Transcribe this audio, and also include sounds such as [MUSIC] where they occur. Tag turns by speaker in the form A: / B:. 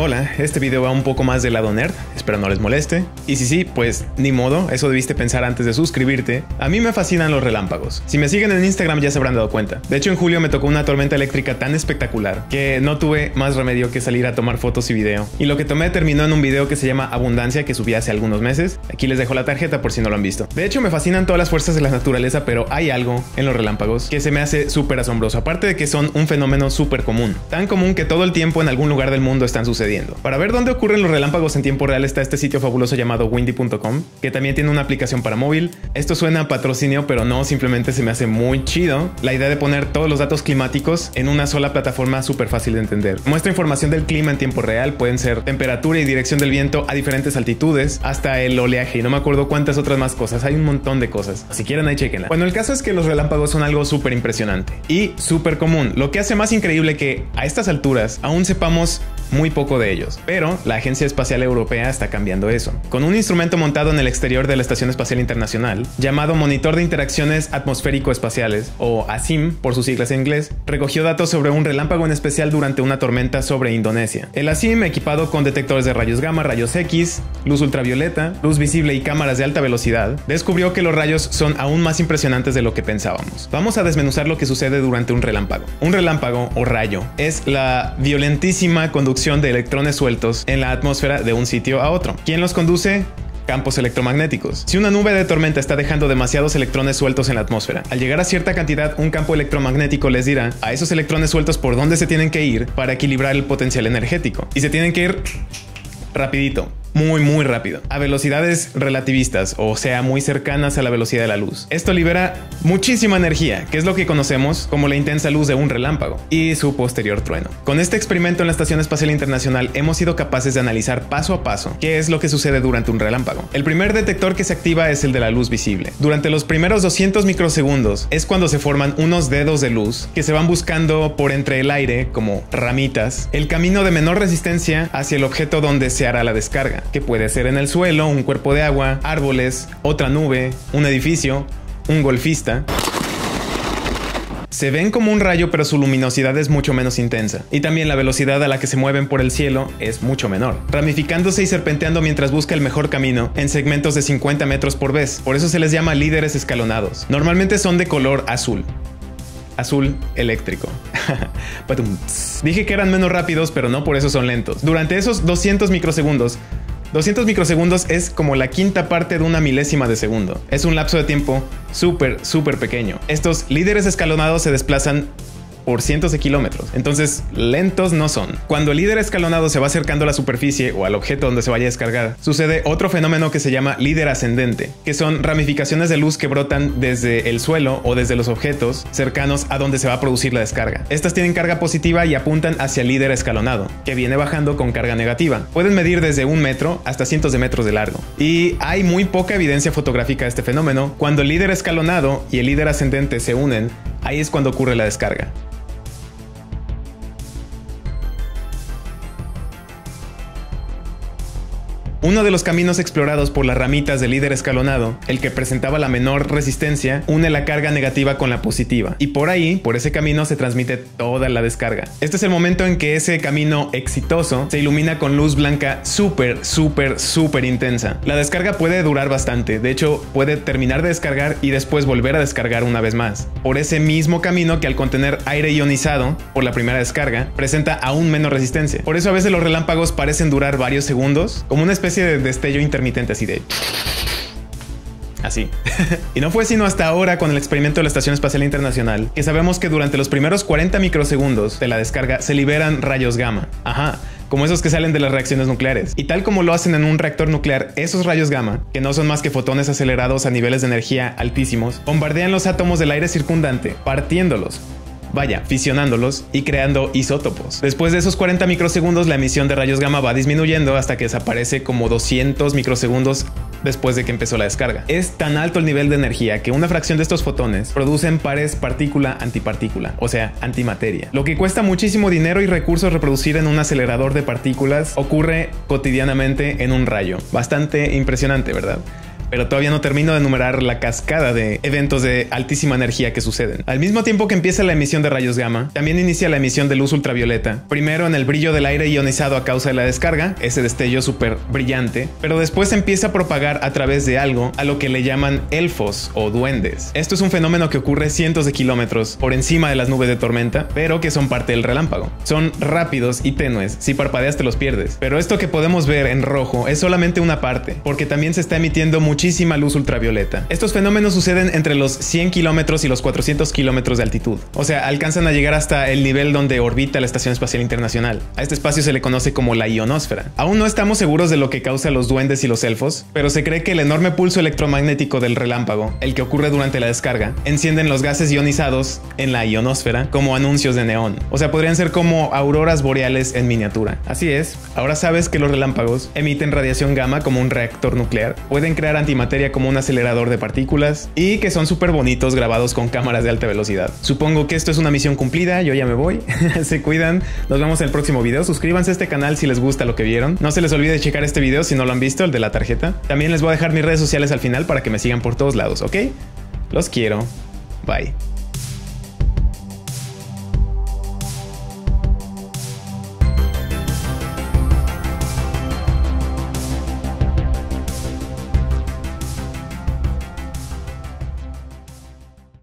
A: Hola, este video va un poco más del lado nerd, espero no les moleste. Y si sí, pues ni modo, eso debiste pensar antes de suscribirte. A mí me fascinan los relámpagos. Si me siguen en Instagram ya se habrán dado cuenta. De hecho, en julio me tocó una tormenta eléctrica tan espectacular que no tuve más remedio que salir a tomar fotos y video. Y lo que tomé terminó en un video que se llama Abundancia que subí hace algunos meses. Aquí les dejo la tarjeta por si no lo han visto. De hecho, me fascinan todas las fuerzas de la naturaleza, pero hay algo en los relámpagos que se me hace súper asombroso. Aparte de que son un fenómeno súper común. Tan común que todo el tiempo en algún lugar del mundo están sucediendo. Para ver dónde ocurren los relámpagos en tiempo real está este sitio fabuloso llamado windy.com, que también tiene una aplicación para móvil. Esto suena a patrocinio, pero no, simplemente se me hace muy chido la idea de poner todos los datos climáticos en una sola plataforma súper fácil de entender. Muestra información del clima en tiempo real, pueden ser temperatura y dirección del viento a diferentes altitudes, hasta el oleaje y no me acuerdo cuántas otras más cosas, hay un montón de cosas. Si quieren ahí chequenla. Bueno, el caso es que los relámpagos son algo súper impresionante y súper común, lo que hace más increíble que a estas alturas aún sepamos muy poco de ellos. Pero la Agencia Espacial Europea está cambiando eso. Con un instrumento montado en el exterior de la Estación Espacial Internacional, llamado Monitor de Interacciones Atmosférico-Espaciales, o ASIM por sus siglas en inglés, recogió datos sobre un relámpago en especial durante una tormenta sobre Indonesia. El ASIM, equipado con detectores de rayos gamma, rayos X, luz ultravioleta, luz visible y cámaras de alta velocidad, descubrió que los rayos son aún más impresionantes de lo que pensábamos. Vamos a desmenuzar lo que sucede durante un relámpago. Un relámpago o rayo es la violentísima conducción de electrones sueltos en la atmósfera de un sitio a otro. ¿Quién los conduce? campos electromagnéticos. Si una nube de tormenta está dejando demasiados electrones sueltos en la atmósfera, al llegar a cierta cantidad, un campo electromagnético les dirá a esos electrones sueltos por dónde se tienen que ir para equilibrar el potencial energético. Y se tienen que ir rapidito muy muy rápido, a velocidades relativistas, o sea, muy cercanas a la velocidad de la luz. Esto libera muchísima energía, que es lo que conocemos como la intensa luz de un relámpago y su posterior trueno. Con este experimento en la Estación Espacial Internacional hemos sido capaces de analizar paso a paso qué es lo que sucede durante un relámpago. El primer detector que se activa es el de la luz visible. Durante los primeros 200 microsegundos es cuando se forman unos dedos de luz que se van buscando por entre el aire como ramitas el camino de menor resistencia hacia el objeto donde se hará la descarga que puede ser en el suelo, un cuerpo de agua, árboles, otra nube, un edificio, un golfista. Se ven como un rayo pero su luminosidad es mucho menos intensa, y también la velocidad a la que se mueven por el cielo es mucho menor, ramificándose y serpenteando mientras busca el mejor camino en segmentos de 50 metros por vez, por eso se les llama líderes escalonados. Normalmente son de color azul, azul eléctrico. [LAUGHS] Dije que eran menos rápidos, pero no por eso son lentos. Durante esos 200 microsegundos, 200 microsegundos es como la quinta parte de una milésima de segundo. Es un lapso de tiempo súper, súper pequeño. Estos líderes escalonados se desplazan por cientos de kilómetros. Entonces, lentos no son. Cuando el líder escalonado se va acercando a la superficie o al objeto donde se vaya a descargar, sucede otro fenómeno que se llama líder ascendente, que son ramificaciones de luz que brotan desde el suelo o desde los objetos cercanos a donde se va a producir la descarga. Estas tienen carga positiva y apuntan hacia el líder escalonado, que viene bajando con carga negativa. Pueden medir desde un metro hasta cientos de metros de largo. Y hay muy poca evidencia fotográfica de este fenómeno. Cuando el líder escalonado y el líder ascendente se unen, ahí es cuando ocurre la descarga. Uno de los caminos explorados por las ramitas del líder escalonado, el que presentaba la menor resistencia, une la carga negativa con la positiva. Y por ahí, por ese camino, se transmite toda la descarga. Este es el momento en que ese camino exitoso se ilumina con luz blanca súper, súper, súper intensa. La descarga puede durar bastante. De hecho, puede terminar de descargar y después volver a descargar una vez más. Por ese mismo camino que al contener aire ionizado por la primera descarga, presenta aún menos resistencia. Por eso a veces los relámpagos parecen durar varios segundos, como una especie de destello intermitente así de... Así. [LAUGHS] y no fue sino hasta ahora con el experimento de la Estación Espacial Internacional que sabemos que durante los primeros 40 microsegundos de la descarga se liberan rayos gamma. Ajá como esos que salen de las reacciones nucleares. Y tal como lo hacen en un reactor nuclear, esos rayos gamma, que no son más que fotones acelerados a niveles de energía altísimos, bombardean los átomos del aire circundante, partiéndolos, vaya, fisionándolos y creando isótopos. Después de esos 40 microsegundos, la emisión de rayos gamma va disminuyendo hasta que desaparece como 200 microsegundos después de que empezó la descarga. Es tan alto el nivel de energía que una fracción de estos fotones producen pares partícula-antipartícula, o sea, antimateria. Lo que cuesta muchísimo dinero y recursos reproducir en un acelerador de partículas ocurre cotidianamente en un rayo. Bastante impresionante, ¿verdad? Pero todavía no termino de enumerar la cascada de eventos de altísima energía que suceden. Al mismo tiempo que empieza la emisión de rayos gamma, también inicia la emisión de luz ultravioleta. Primero en el brillo del aire ionizado a causa de la descarga, ese destello súper brillante, pero después empieza a propagar a través de algo a lo que le llaman elfos o duendes. Esto es un fenómeno que ocurre cientos de kilómetros por encima de las nubes de tormenta, pero que son parte del relámpago. Son rápidos y tenues, si parpadeas te los pierdes. Pero esto que podemos ver en rojo es solamente una parte, porque también se está emitiendo muchísima luz ultravioleta. Estos fenómenos suceden entre los 100 kilómetros y los 400 kilómetros de altitud. O sea, alcanzan a llegar hasta el nivel donde orbita la Estación Espacial Internacional. A este espacio se le conoce como la ionosfera. Aún no estamos seguros de lo que causa los duendes y los elfos, pero se cree que el enorme pulso electromagnético del relámpago, el que ocurre durante la descarga, encienden los gases ionizados en la ionosfera como anuncios de neón. O sea, podrían ser como auroras boreales en miniatura. Así es, ahora sabes que los relámpagos emiten radiación gamma como un reactor nuclear, pueden crear antimateria como un acelerador de partículas y que son súper bonitos grabados con cámaras de alta velocidad. Supongo que esto es una misión cumplida, yo ya me voy. [LAUGHS] se cuidan, nos vemos en el próximo video. Suscríbanse a este canal si les gusta lo que vieron. No se les olvide checar este video si no lo han visto, el de la tarjeta. También les voy a dejar mis redes sociales al final para que me sigan por todos lados, ¿ok? Los quiero. Bye.